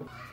you